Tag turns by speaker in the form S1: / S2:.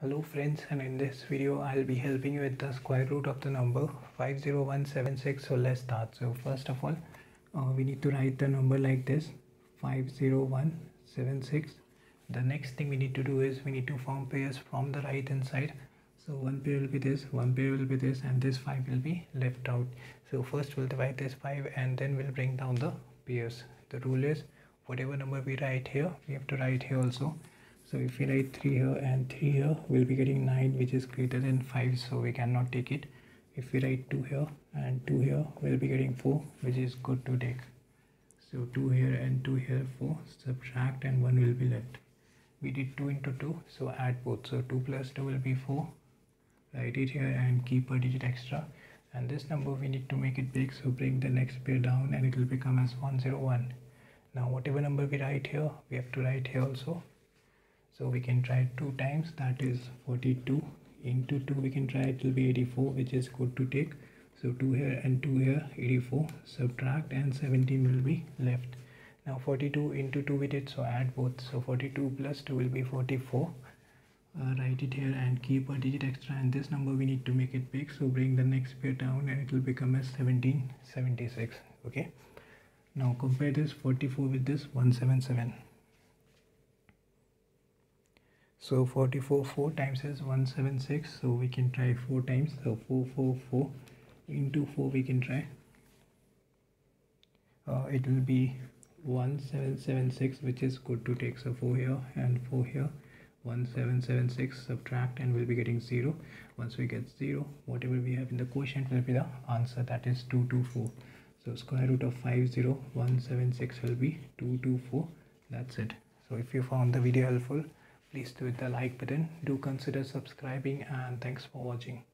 S1: Hello friends and in this video I'll be helping you with the square root of the number 50176 so let's start. So first of all uh, we need to write the number like this 50176 the next thing we need to do is we need to form pairs from the right hand side. So one pair will be this one pair will be this and this 5 will be left out. So first we'll divide this 5 and then we'll bring down the pairs. The rule is whatever number we write here we have to write here also so if we write 3 here and 3 here we'll be getting 9 which is greater than 5 so we cannot take it. If we write 2 here and 2 here we'll be getting 4 which is good to take. So 2 here and 2 here 4 subtract and 1 will be left. We did 2 into 2 so add both. So 2 plus 2 will be 4 write it here and keep a digit extra. And this number we need to make it big so bring the next pair down and it will become as 101 now whatever number we write here we have to write here also so we can try two times that is 42 into 2 we can try it will be 84 which is good to take. So 2 here and 2 here 84 subtract and 17 will be left. Now 42 into 2 we did so add both. So 42 plus 2 will be 44 uh, write it here and keep a digit extra and this number we need to make it big. So bring the next pair down and it will become as 1776 okay? Now compare this 44 with this 177 so 44 4 times is 176 so we can try 4 times. So 4 4 4 into 4 we can try. Uh, it will be 1776 which is good to take. So 4 here and 4 here. 1776 subtract and we'll be getting 0 once we get 0 whatever we have in the quotient will be the answer. That is 224 so square root of 50176 will be 224 that's it. So if you found the video helpful please do hit the like button. Do consider subscribing and thanks for watching